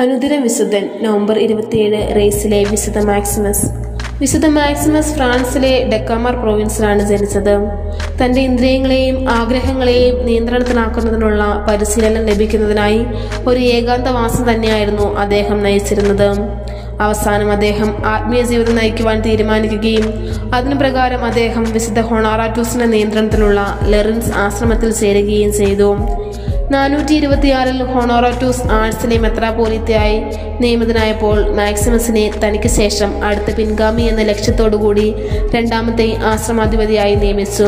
അനുദിന വിശുദ്ധൻ നവംബർ ഇരുപത്തിയേഴ് റേസിലെ വിശുദ്ധ മാക്സിമസ്. വിശുദ്ധ മാക്സിമസ് ഫ്രാൻസിലെ ഡെക്കാമാർ പ്രൊവിൻസിലാണ് ജനിച്ചത്. തന്റെ ഇന്ദ്രിയങ്ങളെയും ആഗ്രഹങ്ങളെയും നിയന്ത്രണത്തിലാക്കുന്നതിനുള്ള പരിശീലനം ലഭിക്കുന്നതിനായി ഒരു ഏകാന്തവാസം തന്നെയായിരുന്നു അദ്ദേഹം നയിച്ചിരുന്നത്. അവസാനം അദ്ദേഹം ആത്മീയ ജീവിതം നയിക്കുവാൻ തീരുമാനിക്കുകയും അതിനു പ്രകാരം അദ്ദേഹം വിശുദ്ധ ഹൊണാറാറ്റൂസിന്റെ നിയന്ത്രണത്തിലുള്ള ലെറിൻസ് ആശ്രമത്തിൽ ചേരുകയും ചെയ്തു. നാനൂറ്റി ഇരുപത്തിയാറിൽ ഹൊണോറോറ്റൂസ് ആർട്സിനെ മെത്രാപോലിത്തയായി നിയമിതനായപ്പോൾ മാക്സിമസിനെ തനിക്ക് ശേഷം അടുത്ത പിൻഗാമി എന്ന ലക്ഷ്യത്തോടുകൂടി രണ്ടാമത്തെ ആശ്രമാധിപതിയായി നിയമിച്ചു.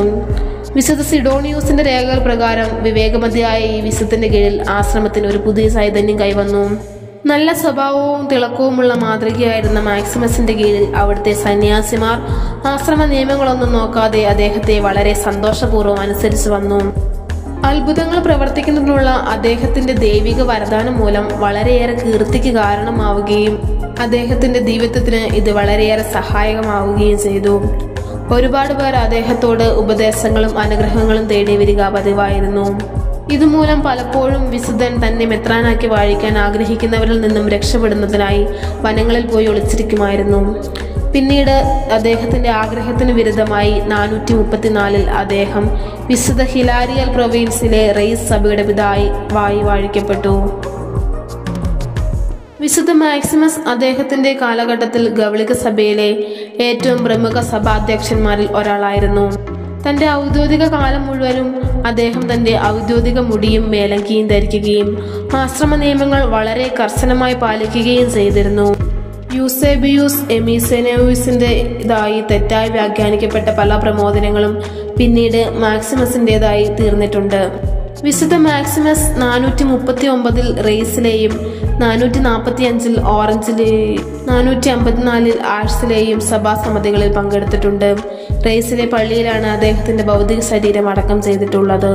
വിശുദ്ധ സിഡോണിയൂസിന്റെ രേഖകൾ പ്രകാരം വിവേകമതിയായ ഈ വിശുദ്ധന്റെ കീഴിൽ ആശ്രമത്തിന് ഒരു പുതിയ ചൈതന്യം കൈവന്നു. നല്ല സ്വഭാവവും തിളക്കവുമുള്ള മാതൃകയായിരുന്ന മാക്സിമസിന്റെ കീഴിൽ അവിടുത്തെ സന്യാസിമാർ ആശ്രമ നിയമങ്ങളൊന്നും നോക്കാതെ അദ്ദേഹത്തെ വളരെ സന്തോഷപൂർവം അനുസരിച്ചു വന്നു. അത്ഭുതങ്ങൾ പ്രവർത്തിക്കുന്നതിനുള്ള അദ്ദേഹത്തിന്റെ ദൈവിക വരദാനം മൂലം വളരെയേറെ കീർത്തിക്ക് കാരണമാവുകയും അദ്ദേഹത്തിന്റെ ദിവ്യത്വത്തിന് ഇത് വളരെയേറെ സഹായകമാവുകയും ചെയ്തു. ഒരുപാട് പേർ അദ്ദേഹത്തോട് ഉപദേശങ്ങളും അനുഗ്രഹങ്ങളും തേടി വരിക പതിവായിരുന്നു. ഇതുമൂലം പലപ്പോഴും വിശുദ്ധൻ തന്നെ മെത്രാനാക്കി വാഴിക്കാൻ ആഗ്രഹിക്കുന്നവരിൽ നിന്നും രക്ഷപ്പെടുന്നതിനായി വനങ്ങളിൽ പോയി ഒളിച്ചിരിക്കുമായിരുന്നു. പിന്നീട് അദ്ദേഹത്തിന്റെ ആഗ്രഹത്തിന് വിരുദ്ധമായി നാനൂറ്റി മുപ്പത്തിനാലിൽ അദ്ദേഹം വിശുദ്ധ ഹിലാരിയൽ പ്രൊവിൻസിലെ റെയ്സ് സഭയുടെ പിതായി വായി വാഴിക്കപ്പെട്ടു. വിശുദ്ധ മാക്സിമസ് അദ്ദേഹത്തിന്റെ കാലഘട്ടത്തിൽ ഗവളിക സഭയിലെ ഏറ്റവും പ്രമുഖ സഭാധ്യക്ഷന്മാരിൽ ഒരാളായിരുന്നു. തന്റെ ഔദ്യോഗിക കാലം മുഴുവനും അദ്ദേഹം തന്റെ ഔദ്യോഗിക മുടിയും മേലങ്കിയും ധരിക്കുകയും ആശ്രമ നിയമങ്ങൾ വളരെ കർശനമായി പാലിക്കുകയും ചെയ്തിരുന്നു. യൂസേബിയൂസ് എമീസെനോവിസിന്റെ ഇതായി തെറ്റായി വ്യാഖ്യാനിക്കപ്പെട്ട പല പ്രമോദനങ്ങളും പിന്നീട് മാക്സിമസിന്റെതായി തീർന്നിട്ടുണ്ട്. വിശുദ്ധ മാക്സിമസ് നാനൂറ്റി മുപ്പത്തി ഒമ്പതിൽ റേസിലെയും നാനൂറ്റി നാൽപ്പത്തി അഞ്ചിൽ ഓറഞ്ചിലെ നാനൂറ്റി അമ്പത്തിനാലിൽ ആഴ്സിലെയും സഭാസമിതികളിൽ പങ്കെടുത്തിട്ടുണ്ട്. റേസിലെ പള്ളിയിലാണ് അദ്ദേഹത്തിന്റെ ഭൗതിക ശരീരം അടക്കം ചെയ്തിട്ടുള്ളത്.